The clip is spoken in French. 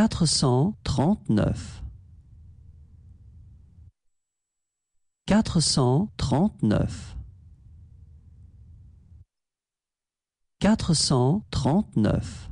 quatre cent trente-neuf. quatre cent trente-neuf. quatre cent trente-neuf.